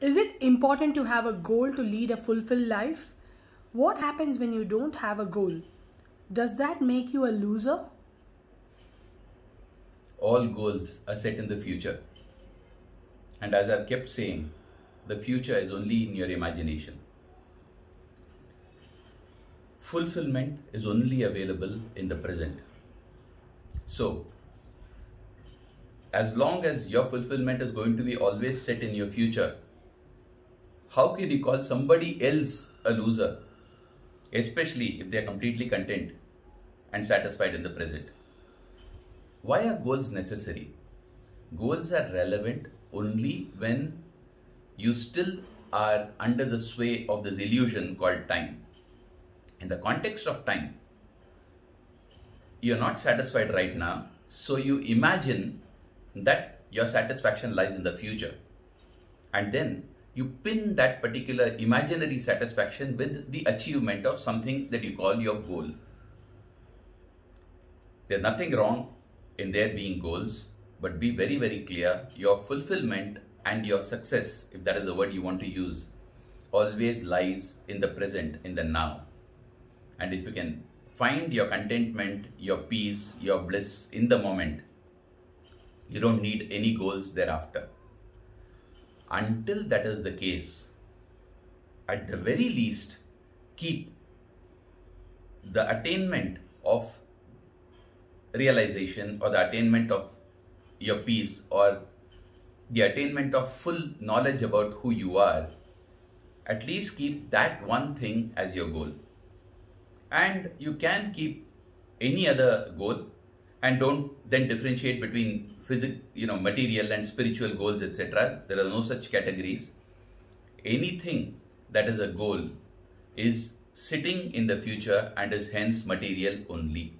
Is it important to have a goal to lead a fulfilled life? What happens when you don't have a goal? Does that make you a loser? All goals are set in the future. And as I've kept saying, the future is only in your imagination. Fulfillment is only available in the present. So, as long as your fulfillment is going to be always set in your future, how can you call somebody else a loser? Especially if they are completely content and satisfied in the present. Why are goals necessary? Goals are relevant only when you still are under the sway of this illusion called time. In the context of time, you're not satisfied right now, so you imagine that your satisfaction lies in the future. And then you pin that particular imaginary satisfaction with the achievement of something that you call your goal. There's nothing wrong in there being goals, but be very, very clear your fulfillment and your success, if that is the word you want to use, always lies in the present, in the now. And if you can find your contentment, your peace, your bliss in the moment, you don't need any goals thereafter. Until that is the case, at the very least, keep the attainment of realization or the attainment of your peace or the attainment of full knowledge about who you are, at least keep that one thing as your goal. And you can keep any other goal and don't then differentiate between physical, you know, material and spiritual goals, etc. There are no such categories. Anything that is a goal is sitting in the future and is hence material only.